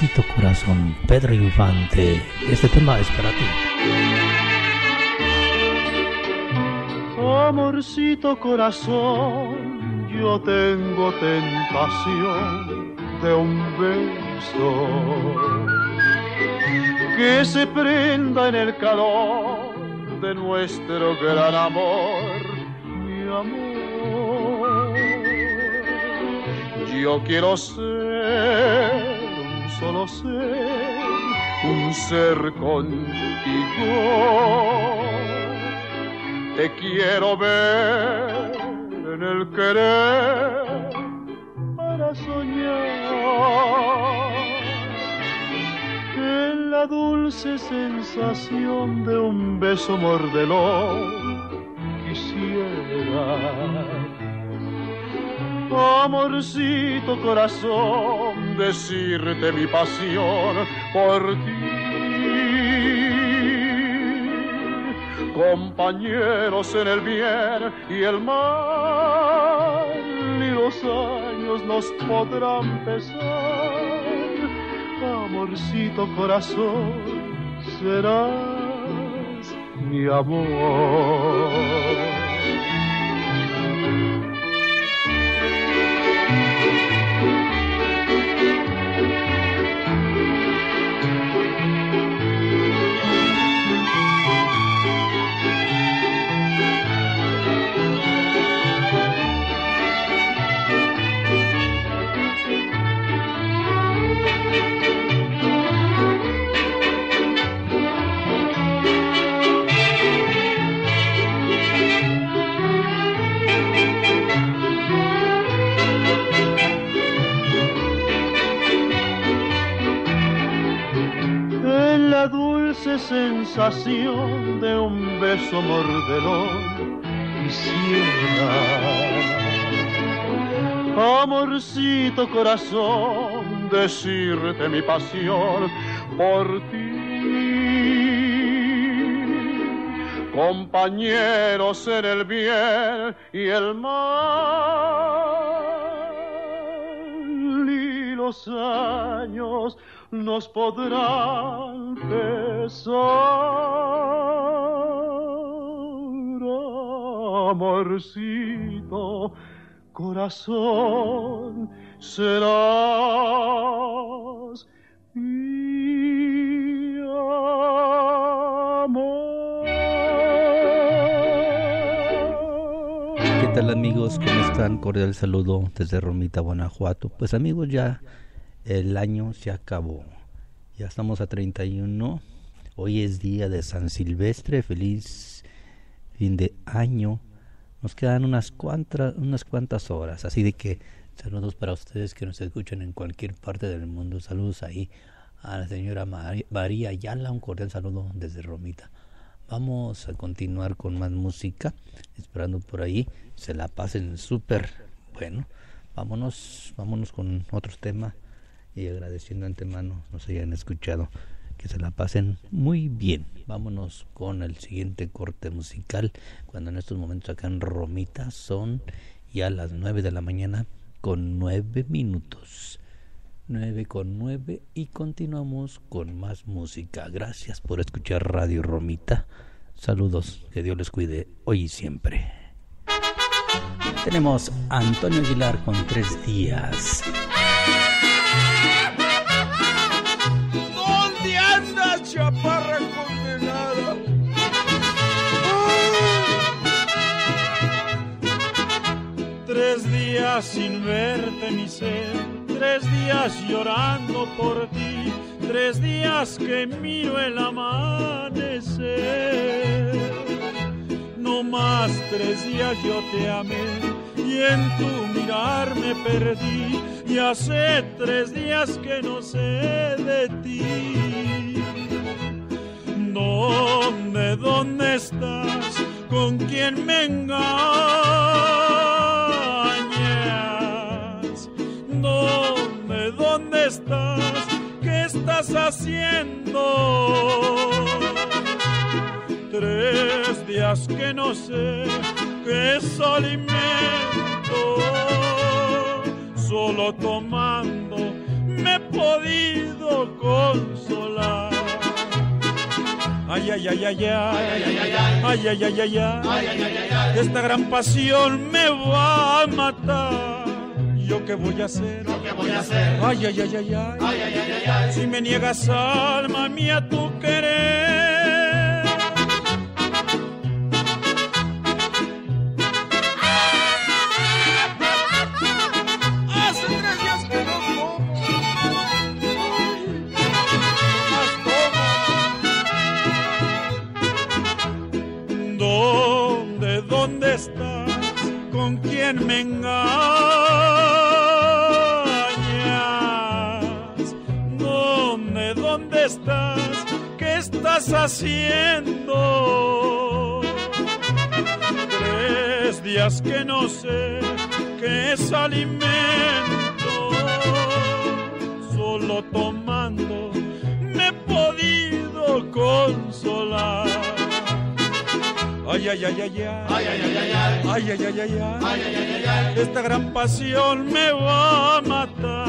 Amorcito Corazón, Pedro Infante. Este tema es para ti. Amorcito corazón, yo tengo tentación de un beso que se prenda en el calor de nuestro gran amor, mi amor. Yo quiero ser solo ser, un ser contigo. Te quiero ver en el querer para soñar en la dulce sensación de un beso mordelón quisiera amorcito corazón decirte mi pasión por ti compañeros en el bien y el mal y los años nos podrán pesar amorcito corazón, serás mi amor. Sensación de un beso mordelón quisiera. Amorcito corazón, decirte mi pasión por ti. Compañeros en el bien y el mal y los años nos podrán pesar. Amorcito, corazón, serás mi amor. ¿Qué tal amigos? ¿Cómo están? Cordial saludo desde Romita, Guanajuato. Pues amigos, ya el año se acabó. Ya estamos a 31. Hoy es día de San Silvestre. Feliz fin de año. Nos quedan unas cuantas, unas cuantas horas. Así de que saludos para ustedes que nos escuchan en cualquier parte del mundo. Saludos ahí a la señora María Ayala. Un cordial saludo desde Romita. Vamos a continuar con más música. Esperando por ahí. Se la pasen súper. Bueno, vámonos, vámonos con otros temas y agradeciendo antemano nos hayan escuchado. Que se la pasen muy bien. Vámonos con el siguiente corte musical. Cuando en estos momentos acá en Romita son ya las 9 de la mañana con 9 minutos. 9 con 9 y continuamos con más música. Gracias por escuchar Radio Romita. Saludos, que Dios les cuide hoy y siempre. Tenemos a Antonio Aguilar con tres días. Sin verte mi ser, tres días llorando por ti, tres días que miro el amanecer. No más tres días yo te amé y en tu mirar me perdí y hace tres días que no sé de ti. ¿Dónde, dónde estás? ¿Con quién me engañas? ¿Dónde, estás? ¿Qué estás haciendo? Tres días que no sé qué es alimento, solo tomando me podido consolar. Ay, ay, ay, ay, ay, ay, ay, ay, ay, ay, esta gran pasión me va a matar. ¿Yo qué voy a hacer? ¿Yo qué voy a hacer? Ay, ay, ay, ay, ay. Ay, ay, ay, ay, ay. Si me niegas, alma mía, tu querer. Hace tres días que no como. Más como. ¿Dónde, dónde estás? ¿Con quién me engañas? Estás haciendo? Tres días que no sé qué es alimento, solo tomando me he podido consolar. Ay, ay, ay, ay, ay, ay, ay, ay, ay, ay, ay, ay, ay, ay, ay, ay, esta gran pasión me va a matar.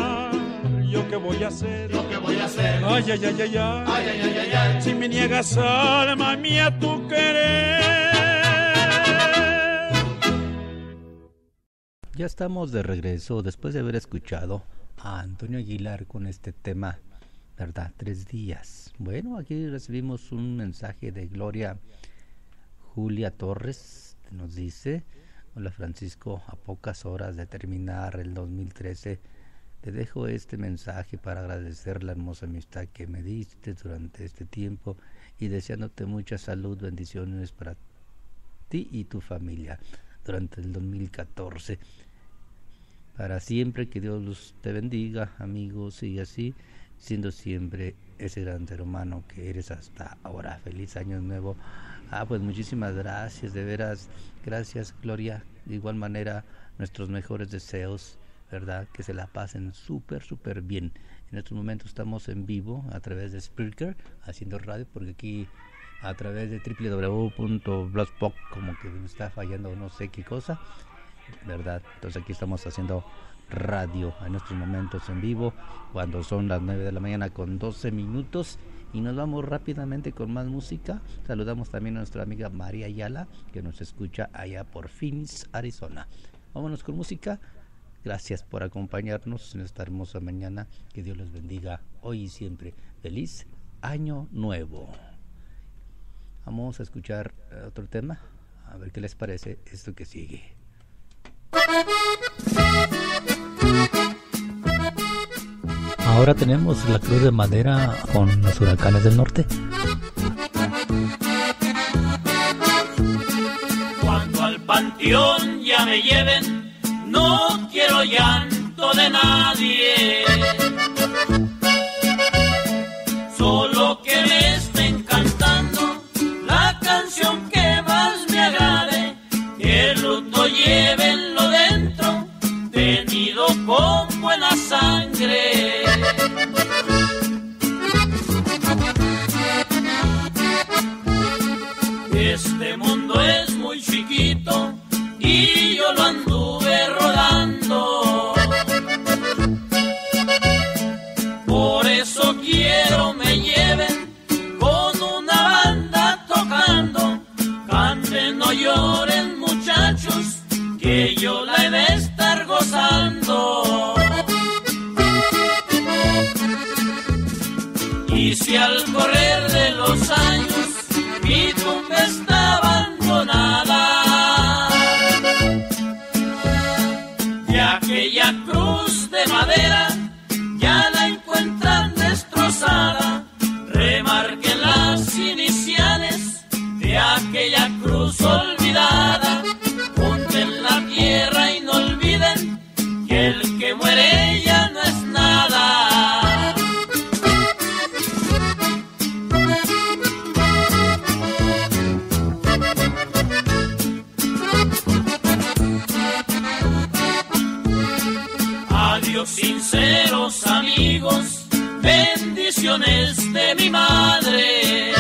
¿Yo qué voy a hacer? ¿Yo qué voy a hacer? Ay, ay, ay, ay, ay. Si me niegas, alma mía, tu querer. Ya estamos de regreso después de haber escuchado a Antonio Aguilar con este tema, ¿verdad? Tres días. Bueno, aquí recibimos un mensaje de Gloria Julia Torres. Nos dice, hola Francisco, a pocas horas de terminar el 2013 te dejo este mensaje para agradecer la hermosa amistad que me diste durante este tiempo y deseándote mucha salud, bendiciones para ti y tu familia durante el 2014. Para siempre que Dios te bendiga, amigos, y así, siendo siempre ese gran ser humano que eres hasta ahora. Feliz año nuevo. Ah, pues muchísimas gracias, de veras. Gracias, Gloria. De igual manera, nuestros mejores deseos, ¿verdad? Que se la pasen súper, súper bien. En estos momentos estamos en vivo a través de Spreaker, haciendo radio, porque aquí a través de www.blogspot como que me está fallando no sé qué cosa, ¿verdad? Entonces aquí estamos haciendo radio en estos momentos en vivo, cuando son las 9 de la mañana con 12 minutos. Y nos vamos rápidamente con más música. Saludamos también a nuestra amiga María Ayala, que nos escucha allá por Phoenix, Arizona. Vámonos con música. Gracias por acompañarnos en esta hermosa mañana. Que Dios les bendiga hoy y siempre. Feliz año nuevo. Vamos a escuchar otro tema. A ver qué les parece esto que sigue. Ahora tenemos la cruz de madera con los huracanes del norte. Cuando al panteón ya me lleven, no quiero llanto de nadie. Solo que me estén cantando la canción que más me agrade. Que el luto llévenlo dentro, tenido con buena sangre. Este mundo es muy chiquito Adiós sinceros amigos, bendiciones de mi madre.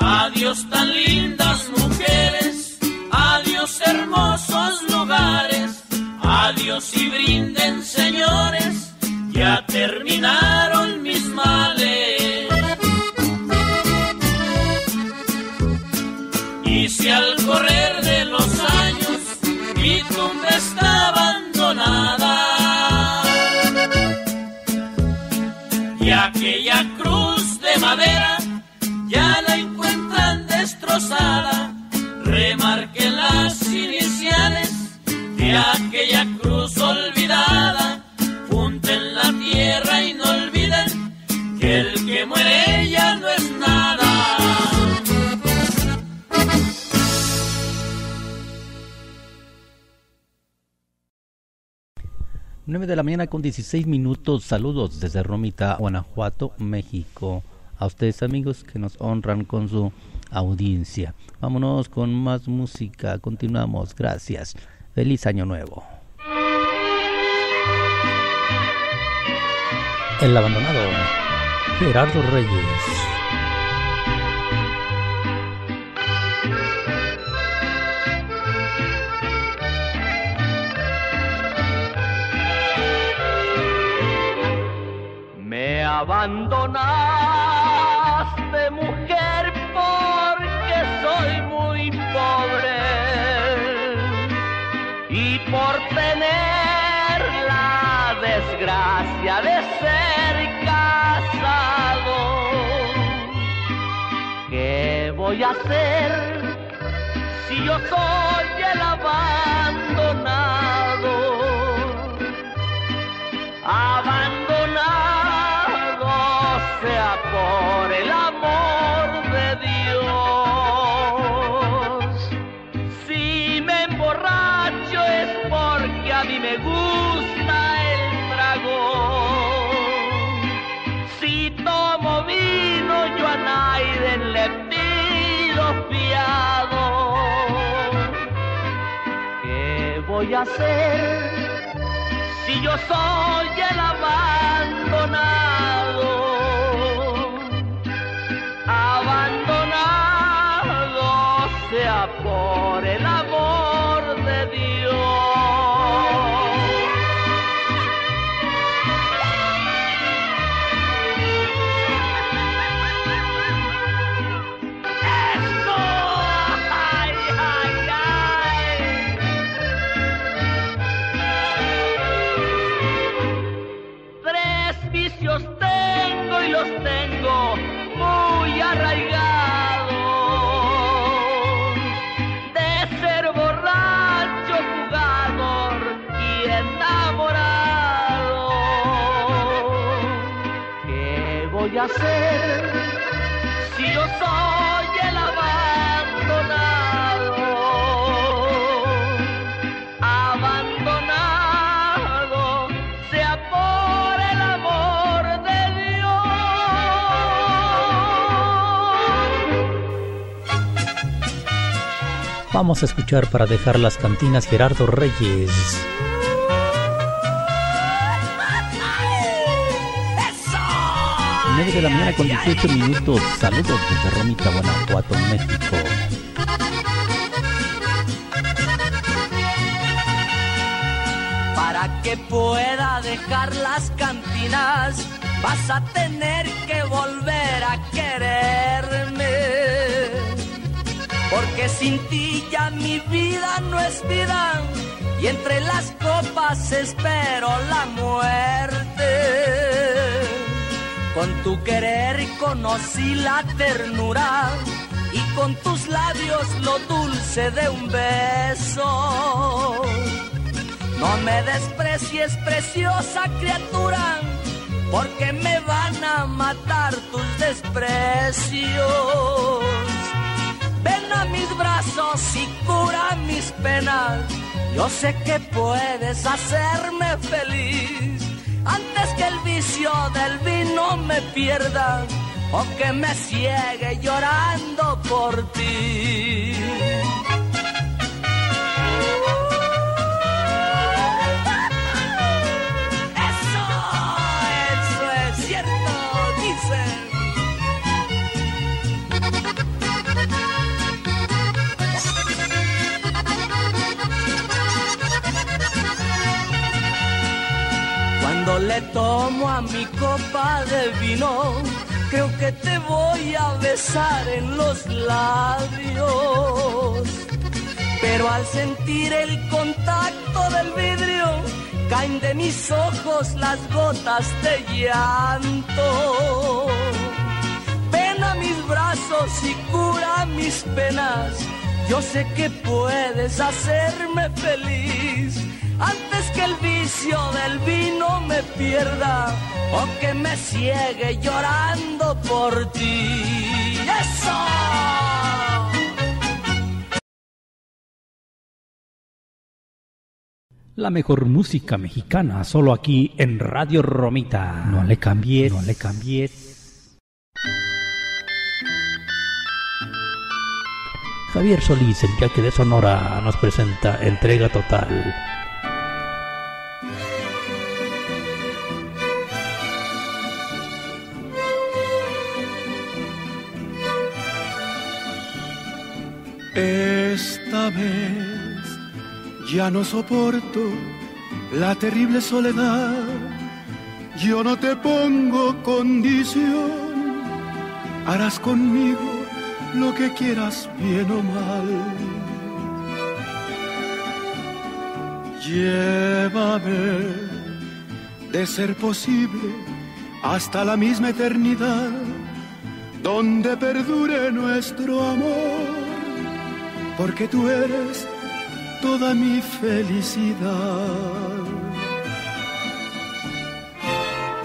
Adiós tan lindas mujeres, adiós hermosos lugares, Adiós y brinden, señores, ya terminaron aquella cruz olvidada, junten la tierra y no olviden que el que muere ya no es nada. 9 de la mañana con 16 minutos. Saludos desde Romita, Guanajuato, México. A ustedes amigos que nos honran con su audiencia. Vámonos con más música. Continuamos. Gracias. Feliz año nuevo. El abandonado. Gerardo Reyes. abandonaste, voy a hacer si yo soy el abandonado? Si yo soy el abandonado? Vamos a escuchar para dejar las cantinas Gerardo Reyes. 9 de la mañana con 18 minutos. Saludos desde Romita, Guanajuato, México. Para que pueda dejar las cantinas, vas a tener que volver a quererme. Porque sin ti ya mi vida no es vida y entre las copas espero la muerte. Con tu querer conocí la ternura y con tus labios lo dulce de un beso. No me desprecies, preciosa criatura, porque me van a matar tus desprecios. Ven a mis brazos y cura mis penas. Yo sé que puedes hacerme feliz antes que el vicio del vino me pierda o que me ciegue llorando por ti. Cuando le tomo a mi copa de vino, creo que te voy a besar en los labios. Pero al sentir el contacto del vidrio, caen de mis ojos las gotas de llanto. Ven a mis brazos y cura mis penas. Yo sé que puedes hacerme feliz antes que el vicio del vino me pierda o que me ciegue llorando por ti. ¡Eso! La mejor música mexicana, solo aquí en Radio Romita. No le cambies, no le cambies. Javier Solís, el yaque de Sonora, nos presenta Entrega Total. Ya no soporto la terrible soledad. Yo no te pongo condición. Harás conmigo lo que quieras, bien o mal. Llévame, de ser posible, hasta la misma eternidad, donde perdure nuestro amor porque tú eres toda mi felicidad.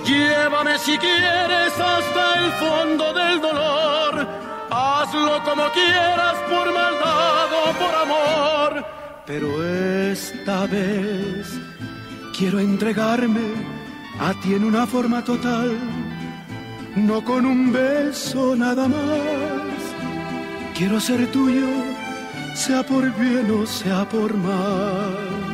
Llévame si quieres hasta el fondo del dolor, hazlo como quieras por maldad o por amor, pero esta vez quiero entregarme a ti en una forma total, no con un beso nada más. Quiero ser tuyo sea por bien o sea por mal.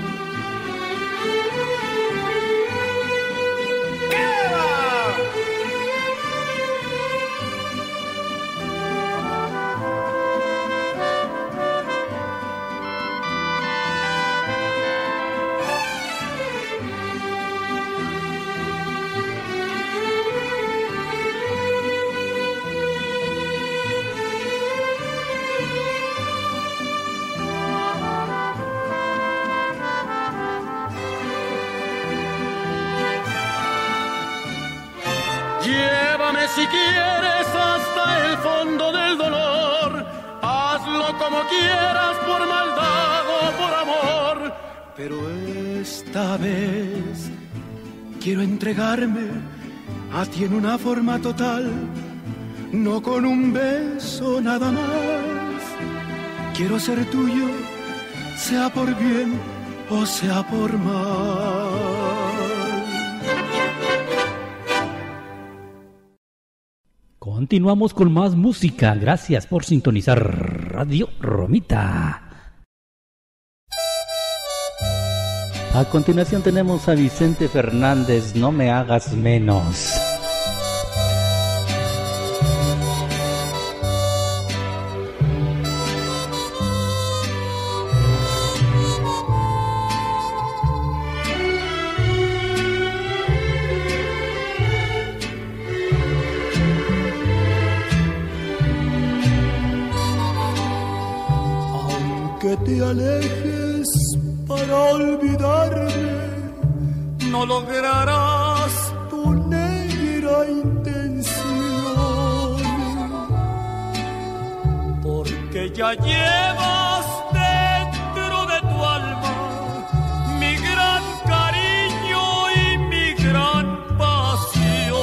Quieras por maldad o por amor. Pero esta vez quiero entregarme a ti en una forma total. No con un beso nada más. Quiero ser tuyo, sea por bien o sea por mal. Continuamos con más música. Gracias por sintonizar Radio Romita. A continuación tenemos a Vicente Fernández, No me hagas menos. Te alejes para olvidarme, no lograrás tu negra intención. Porque ya llevas dentro de tu alma mi gran cariño y mi gran pasión.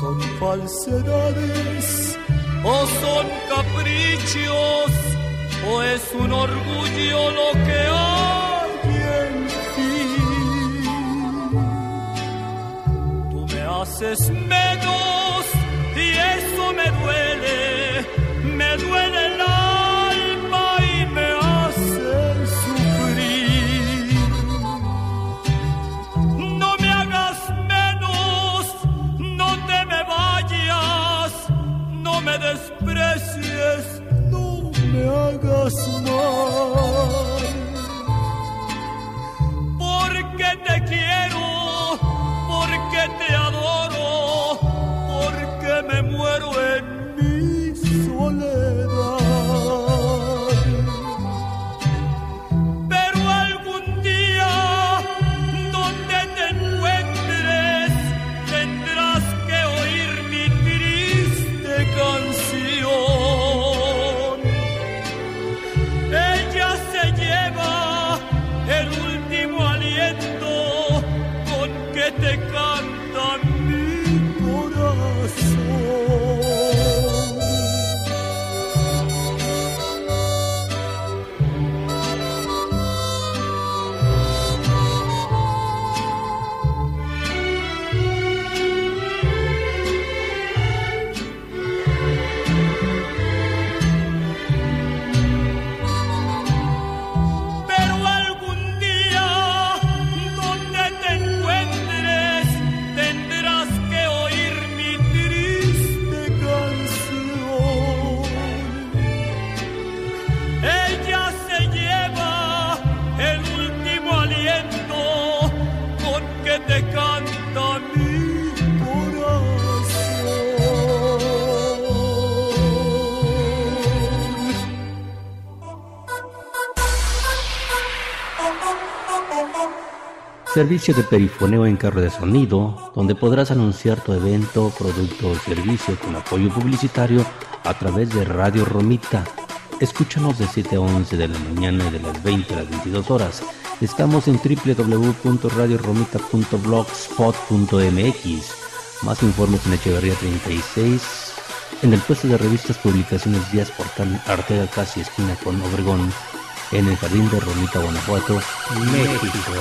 Son falsedades O son caprichos, o es un orgullo lo que hay en ti. Tú me haces menos y eso me duele, me duele me hagas mal. Servicio de perifoneo en carro de sonido, donde podrás anunciar tu evento, producto o servicio con apoyo publicitario a través de Radio Romita. Escúchanos de 7 a 11 de la mañana y de las 20 a las 22 horas. Estamos en www.radioromita.blogspot.mx. Más informes en Echeverría 36, en el puesto de revistas Publicaciones Díaz Portal Artega Casi esquina con Obregón, en el Jardín de Romita, Guanajuato, México.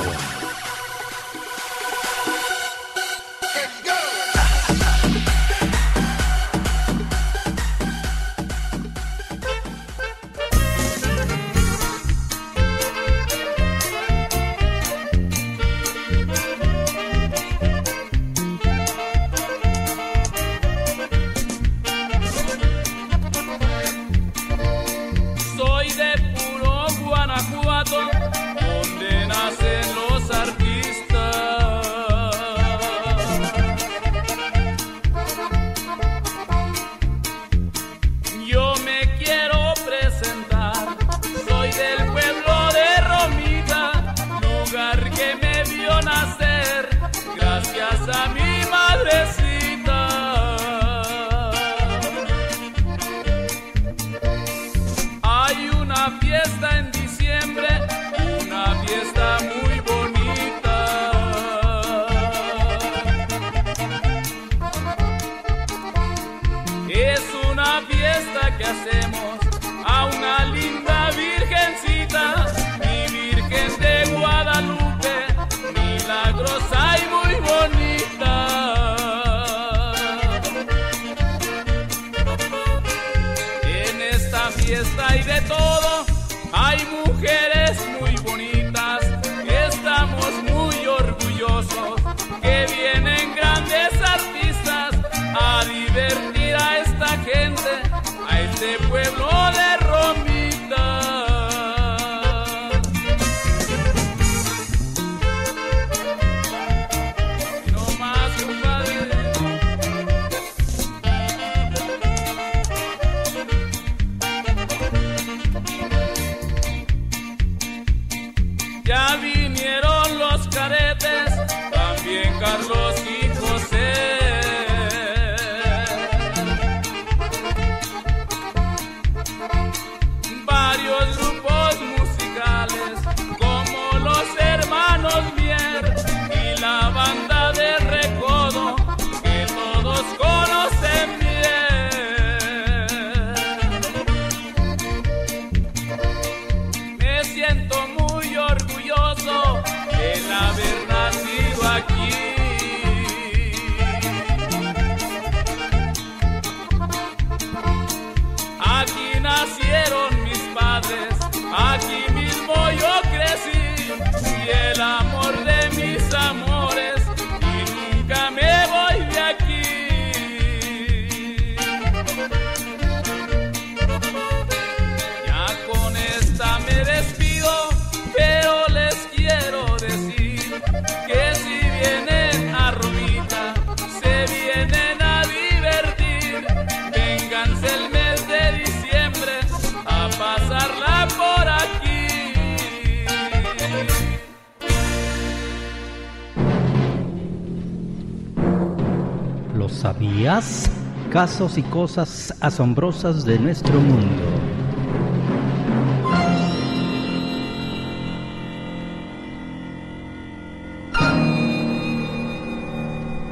¿Sabías? Casos y cosas asombrosas de nuestro mundo.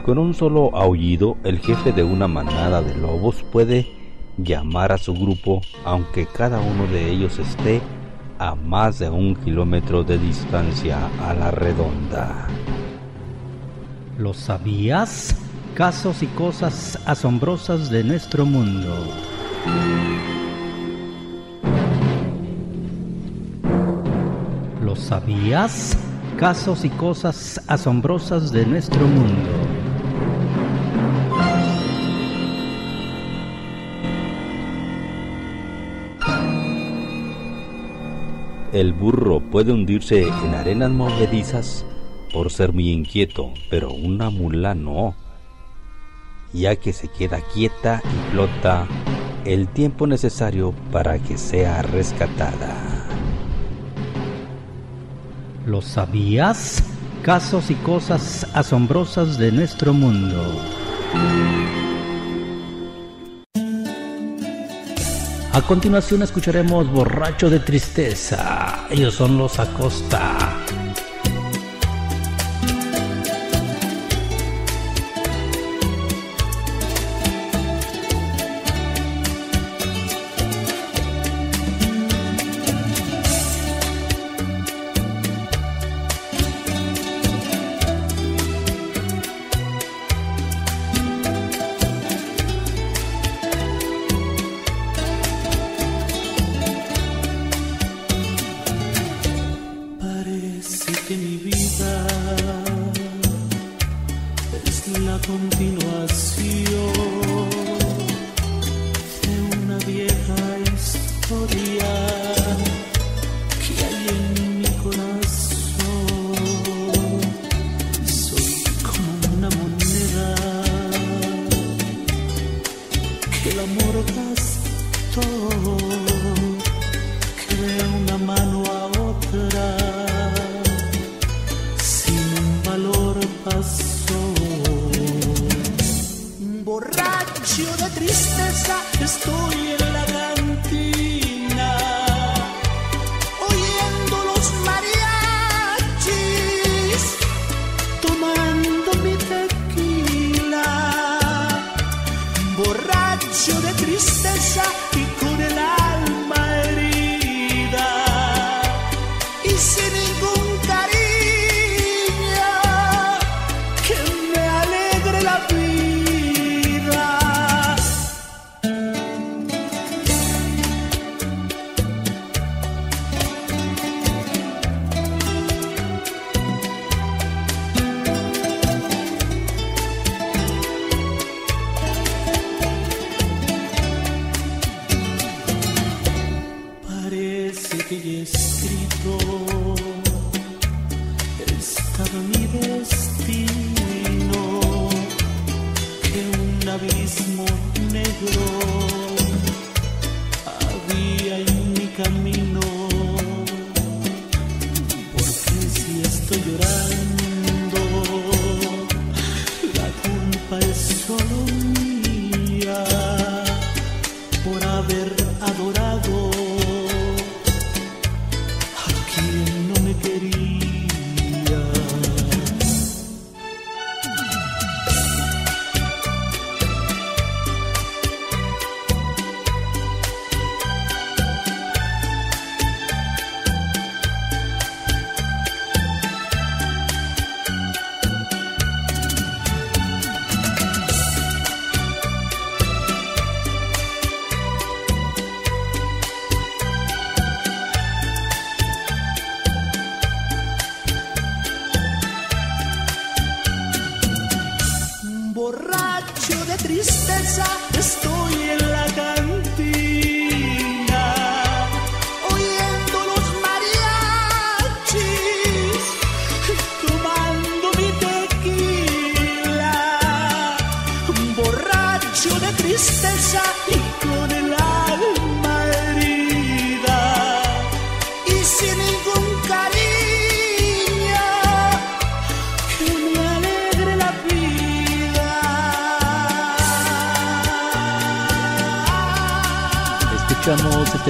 Con un solo aullido, el jefe de una manada de lobos puede llamar a su grupo aunque cada uno de ellos esté a más de un kilómetro de distancia a la redonda. ¿Lo sabías? Casos y cosas asombrosas de nuestro mundo. ¿Lo sabías? Casos y cosas asombrosas de nuestro mundo. El burro puede hundirse en arenas movedizas por ser muy inquieto, pero una mula no ya que se queda quieta y flota el tiempo necesario para que sea rescatada. ¿Lo sabías? casos y cosas asombrosas de nuestro mundo. A continuación escucharemos Borracho de Tristeza. Ellos son los Acosta.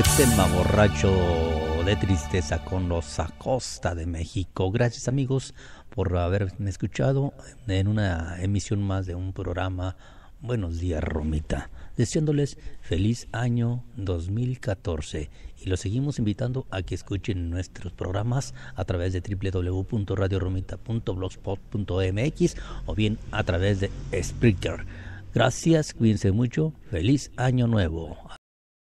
Tema borracho de tristeza con los Acosta de México. Gracias amigos por haberme escuchado en una emisión más de un programa Buenos días Romita. Deseándoles feliz año 2014 y los seguimos invitando a que escuchen nuestros programas a través de www.radioromita.blogspot.mx o bien a través de Spreaker. Gracias, cuídense mucho, feliz año nuevo.